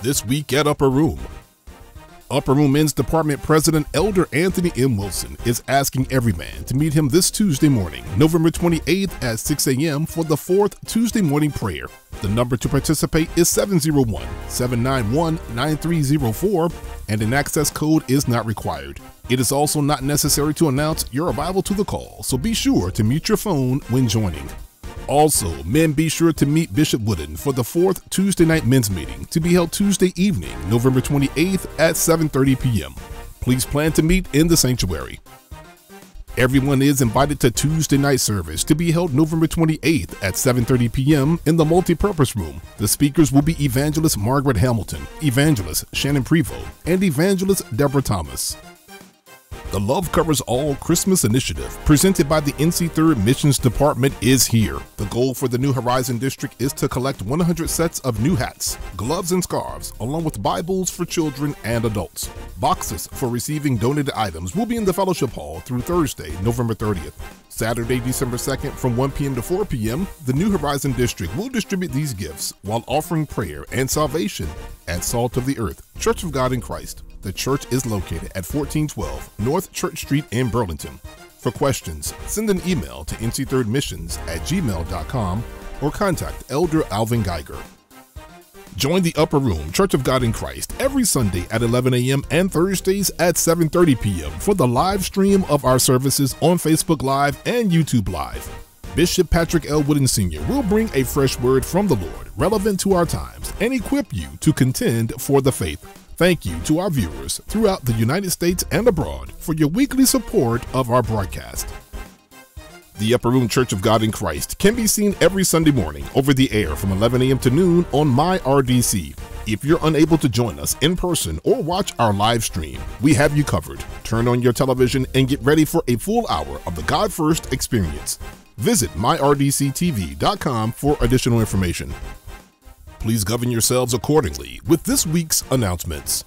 This week at Upper Room. Upper Room Men's Department President Elder Anthony M. Wilson is asking every man to meet him this Tuesday morning, November 28th at 6 a.m. for the fourth Tuesday morning prayer. The number to participate is 701 791 9304, and an access code is not required. It is also not necessary to announce your arrival to the call, so be sure to mute your phone when joining. Also, men be sure to meet Bishop Wooden for the fourth Tuesday night men's meeting to be held Tuesday evening, November 28th at 7:30 p.m. Please plan to meet in the sanctuary. Everyone is invited to Tuesday night service to be held November 28th at 7:30 p.m. in the multi-purpose room. The speakers will be Evangelist Margaret Hamilton, Evangelist Shannon Prevost, and Evangelist Deborah Thomas. The Love Covers All Christmas initiative, presented by the NC 3rd Missions Department, is here. The goal for the New Horizon District is to collect 100 sets of new hats, gloves, and scarves, along with Bibles for children and adults. Boxes for receiving donated items will be in the Fellowship Hall through Thursday, November 30th. Saturday, December 2nd, from 1 p.m. to 4 p.m., the New Horizon District will distribute these gifts while offering prayer and salvation at Salt of the Earth, Church of God in Christ. The church is located at 1412 North Church Street in Burlington. For questions, send an email to nc3rdmissions at gmail.com or contact Elder Alvin Geiger. Join the Upper Room Church of God in Christ every Sunday at 11 a.m. and Thursdays at 7:30 p.m. for the live stream of our services on Facebook Live and YouTube Live. Bishop Patrick L. Wooden Sr. will bring a fresh word from the Lord relevant to our times and equip you to contend for the faith. Thank you to our viewers throughout the United States and abroad for your weekly support of our broadcast. The Upper Room Church of God in Christ can be seen every Sunday morning over the air from 11 a.m. to noon on My RDC. If you're unable to join us in person or watch our live stream, we have you covered. Turn on your television and get ready for a full hour of the God First experience. Visit myrdctv.com for additional information. Please govern yourselves accordingly with this week's announcements.